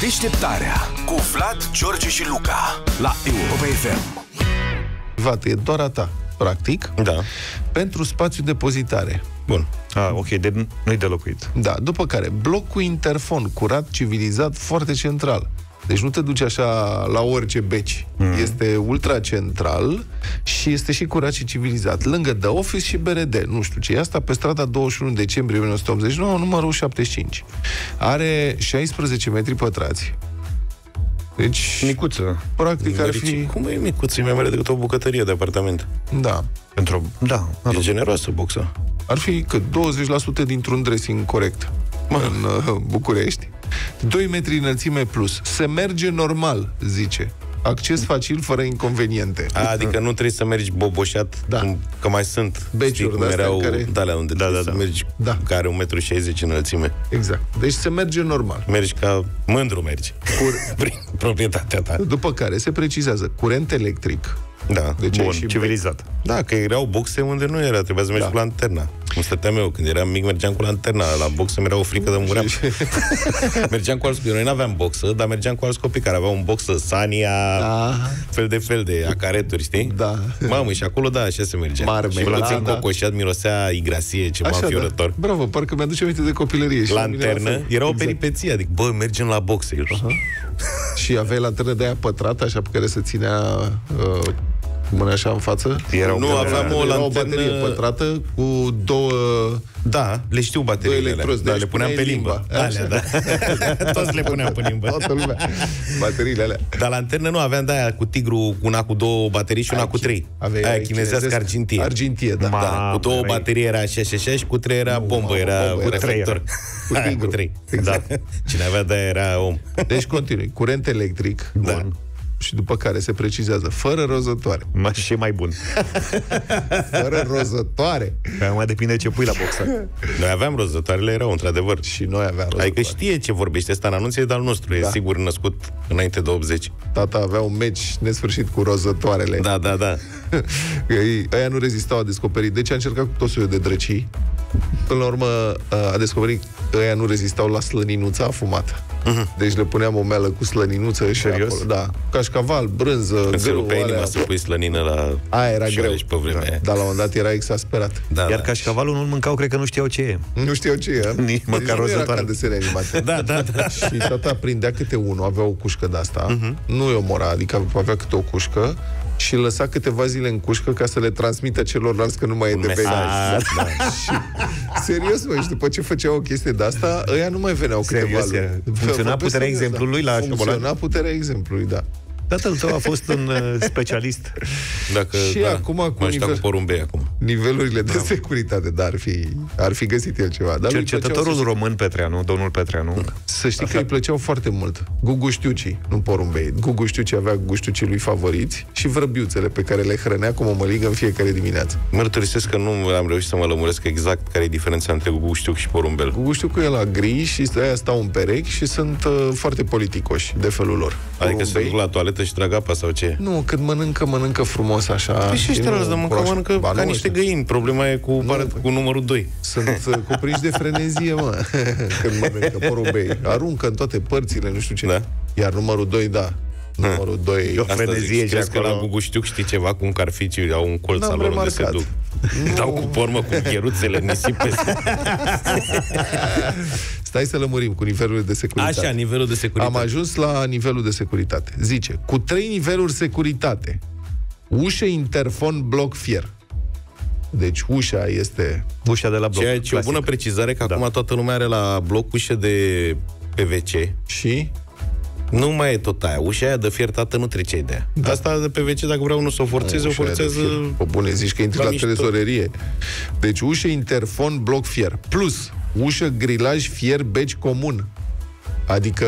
Deșteptarea cu Vlad, George și Luca la Europa FM. Privat, e doar a ta, practic, Da. pentru spațiu depozitare. Bun. Ah, ok, de, nu-i de locuit. Da, după care, bloc cu interfon, curat, civilizat, foarte central. Deci nu te duci așa la orice beci. Mm. Este ultra central și este și curat și civilizat. Lângă The Office și BRD. Nu știu ce e asta, pe strada 21 decembrie 1989, numărul 75. Are 16 metri pătrați. Deci, Micuță. practic ar Merici- fi... Cum e micuț? E mai mare decât o bucătărie de apartament. Da. Pentru... Da, mă E rog. generoasă boxa. Ar fi cât 20% dintr-un dressing corect în uh, București. 2 metri înălțime plus. Se merge normal, zice. Acces facil, fără inconveniente. A, adică nu trebuie să mergi boboșat, Da. cum, că mai sunt Beciuri știi cum de-astea erau în care- de alea unde Da, trebuie da, să da. mergi, Da. care are 1,60 m înălțime. Exact. Deci se merge normal. Mergi ca mândru mergi. Cur- Prin proprietatea ta. După care se precizează curent electric. Da. Deci Bun, ai și civilizat. Da, că erau boxe unde nu era, trebuia să mergi Da. cu lanterna. Cum stăteam eu, când eram mic, mergeam cu lanterna. La boxe mi-era o frică de muream. mergeam cu alți copii. Noi n-aveam boxă, dar mergeam cu alți copii care aveau un boxă Sania, Da. fel de fel de acareturi, știi? Da. Mamă, și acolo, da, așa se mergea. Marmelada. și puțin cocoșat, mirosea igrasie, ceva Așa, înfiorător. da. Bravo, parcă mi-aduce aminte de copilărie. Și la mine la Lanternă, fel. era o Exact. peripeție, adică, bă, mergem la boxe. Uh-huh. Și aveai lanternă de aia pătrată, așa pe care se ținea uh, cu mâna așa în față. Erau Nu, de- aveam o Era o lanternă- baterie pătrată cu două... Da, le știu Doi bateriile alea. electrozi, Da, deci le puneam pe puneai limba. limba. Alea, da. Toți le puneam pe limba. Toată lumea. Bateriile alea. Dar lanternă nu aveam de aia cu tigru, una cu două baterii și una cu trei. Aveai aia aia chinezească chinezesc, argintie. Argintie, da. Ma- Da, cu Mamă, două erai- baterii era așa și așa și cu trei era bombă, mamă, era bombă, cu era reflector. Cu Aia, tigru. cu trei. Exact. Da. Cine avea de aia era om. Deci continui. Curent electric. Da. Bun. Și după care se precizează, fără rozătoare. Ma, și mai bun. Fără rozătoare. Că mai depinde ce pui la boxă. Noi aveam rozătoarele, erau într-adevăr. Și noi aveam rozătoare. Adică știe ce vorbește ăsta în anunț, e de-al nostru. E Da. sigur născut înainte de 80. Tata avea un meci nesfârșit cu rozătoarele. Da, da, da. Ei, aia nu rezistau, a descoperit. Deci a încercat cu tot soiul de drăcii. Până la urmă a descoperit că aia nu rezistau la slăninuța afumată. Mhm. Deci le puneam o meală cu slăninuță și Serios? acolo. Da. Cașcaval, brânză, Când se grâu, rupea inima alea. să pui slănină la Aia era greu. șoareci pe vremea aia. Dar la un moment dat era exasperat. Da, Iar da. cașcavalul nu-l mâncau, cred că nu știau ce e. Nu știu ce e. Nici măcar deci nu era rozătoare. ca desene animate. Da, da, da. Și tata prindea câte unul, avea o cușcă de asta, Mhm. nu îi omora, adică avea câte o cușcă și îl lăsa câteva zile în cușcă ca să le transmită celorlalți că nu mai e Un de mesaj. venit. Da. Și, serios, mă, și după ce făceau o chestie de asta, ăia nu mai veneau câteva Serios, luni. e- funcționa Vorbesc puterea serios, exemplului la Funcționa șobolan? puterea exemplului, da. Tatăl tău a fost un uh, specialist. Dacă, Și da, acum cu mă aștept nivel- cu porumbei acum. Nivelurile de securitate, dar ar fi, ar fi găsit el ceva. Dar lui îi plăceau Cercetătorul să- român Petreanu, domnul Petreanu, Să știi că îi plăceau foarte mult. Gugu Știucii, nu porumbei. Gugu Știucii avea guștiucii lui favoriți și vrăbiuțele pe care le hrănea cu mămăligă în fiecare dimineață. Mărturisesc că nu am reușit să mă lămuresc exact care e diferența între guștiuc și porumbel. Gugu Știucu e la gri și aia stau în perechi și sunt uh, foarte politicoși de felul lor. Adică se duc la toaletă și trag apa sau ce? Nu, când mănâncă, mănâncă frumos așa. Păi și ăștia nu ăla de mâncă, proaș- mănâncă Ba, ca nu, niște ăștia. găini. Problema e cu, nu, cu numărul 2. Sunt uh, cuprinși de frenezie, mă, când mănâncă porumbei. Aruncă în toate părțile, nu știu ce. Da. Iar numărul 2, da. Numărul 2... Eu- Asta frenezie zic, și crezi că acolo. la Guguștiuc știi ceva cum carficii au un colț N-am al lor unde se remarcat. duc. Dau cu pormă cu gheruțele nisip peste. Stai să lămurim cu nivelurile de securitate. Așa, nivelul de securitate. Am ajuns la nivelul de securitate. Zice, cu trei niveluri securitate. Ușă, interfon, bloc fier. Deci ușa este... ușa de la bloc. Ceea ce e o clasic. bună precizare, că Da. acum toată lumea are la bloc ușă de PVC. Și Nu mai e tot aia. Ușa aia de fier, tată, nu trece de aia. Da. Asta de PVC, dacă vreau unul să o forțeze, o ușa aia de forțează... fier. Pe bune, zici că intri la la, mișto. trezorerie. Deci ușă, interfon, bloc fier. Plus ușă, grilaj, fier, beci comun. Adică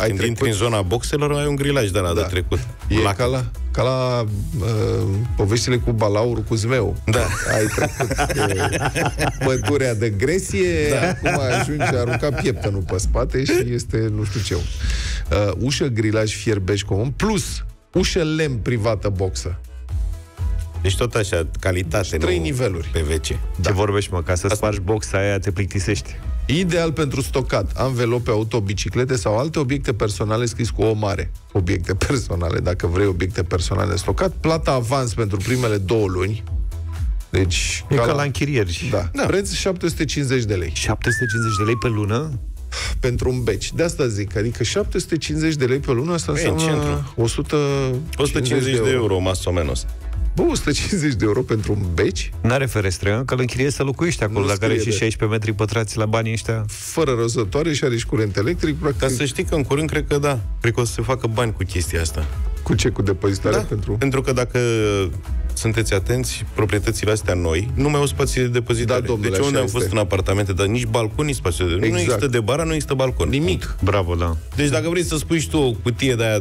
ai Când intri trecut... în zona boxelor, ai un grilaj de la Da. de trecut. E Lac. ca la, ca la uh, poveștile cu balaurul cu zmeu. Da. Ai trecut uh, pădurea de gresie, da. acum ajungi a arunca pieptănul pe spate și este nu știu ce. Uh, ușă, grilaj, fierbeș comun, plus ușă lemn privată boxă. Deci tot așa, calitate, trei nu niveluri. Pe WC. Ce vorbești, mă? Ca să spargi boxa aia, te plictisești. Ideal pentru stocat, anvelope, auto, biciclete sau alte obiecte personale scris cu o mare. Obiecte personale, dacă vrei obiecte personale de stocat. Plata avans pentru primele două luni. Deci, E ca la închirieri. Da. da. Preț 750 de lei 750 de lei pe lună? pentru un beci. De asta zic, adică 750 de lei pe lună, asta Păi, în înseamnă centru. 100 150 de euro, mas o menos. Bă, 150 de euro pentru un beci, N-are ferestre, că îl închirie să locuiești acolo, Nu dacă are și scrie de- 16 metri pătrați la banii ăștia. fără răzătoare și are și curent electric, practic, Dar să știi că în curând cred că da. Cred că o să se facă bani cu chestia asta. cu ce cu depozitare Da, pentru... pentru că dacă sunteți atenți, proprietățile astea noi nu mai au spații de depozitare. Da, domnule, deci unde așa am fost este. în apartamente, dar nici balcon, nici spațiu de... Nu Exact. există de bara, nu există balcon. Nimic. Bravo, da. Deci dacă vrei să spui și tu o cutie de aia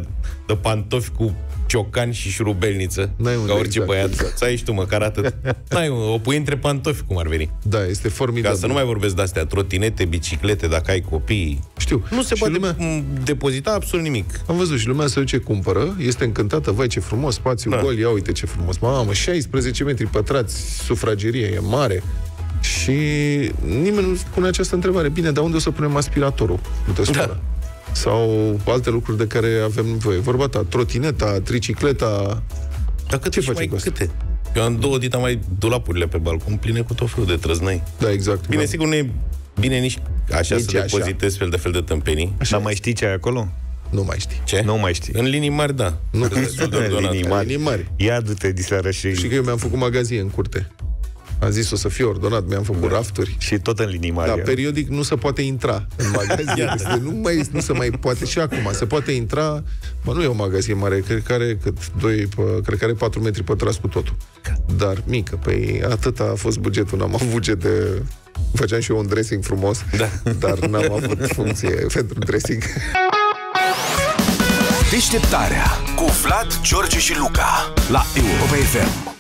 de pantofi cu ciocani și șurubelniță, N-ai unde, ca orice exact, băiat, exact. să ai și tu măcar atât. N-ai, o pui între pantofi, cum ar veni. Da, este Ca formidabil. să nu mai vorbesc de astea, trotinete, biciclete, dacă ai copii. Știu. Nu se Și poate lumea- lumea... depozita absolut nimic. Am văzut și lumea se duce, cumpără, este încântată, vai ce frumos, spațiu Da. gol, ia uite ce frumos. Mamă, 16 metri pătrați, sufragerie, e mare. Și nimeni nu pune această întrebare. Bine, dar unde o să punem aspiratorul? Nu te supăra. Da. Sau alte lucruri de care avem nevoie. Vorba ta, trotineta, tricicleta... Dar câte Ce și faci mai cu asta? câte? Eu am două dita mai dulapurile pe balcon pline cu tot felul de trăznăi. Da, exact. Bine, da. sigur, nu e bine nici așa Nici să așa. depozitezi fel de fel de tâmpenii. Dar mai știi ce ai acolo? Nu mai știi. Ce? Nu mai știi. În linii mari, da. Nu. Destul de ordonat. Linii mari. Linii mari. Ia du-te diseară și... Și că eu mi-am făcut magazie în curte. Am zis o să fie ordonat, mi-am făcut rafturi. Și tot în linii mari. Da, periodic nu se poate intra în magazie. Este, nu, mai, nu se mai poate. Și acum se poate intra. Mă, nu e o magazie mare, cred că are cât? Doi, pă, cred că are 4 metri pătrați cu totul. Dar mică. Păi atât a fost bugetul. N-am avut buget de... Făceam și eu un dressing frumos, Da. dar n-am avut funcție pentru dressing. Deșteptarea cu Vlad, George și Luca la Europa FM.